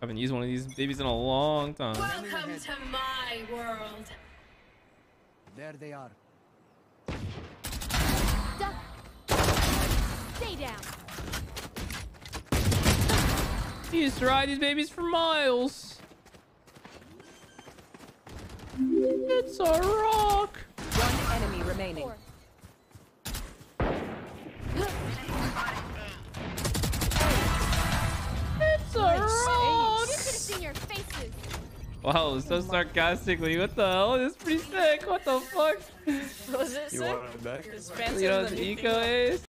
haven't used one of these babies in a long time. Welcome to my world. There they are. Duck. Stay down. He used to ride these babies for miles. It's a rock. One enemy remaining. Four. Wow, so sarcastically. What the hell? This is pretty sick. What the fuck? Was it You sick? want it back? It's fancier You know, than it's anything eco ace.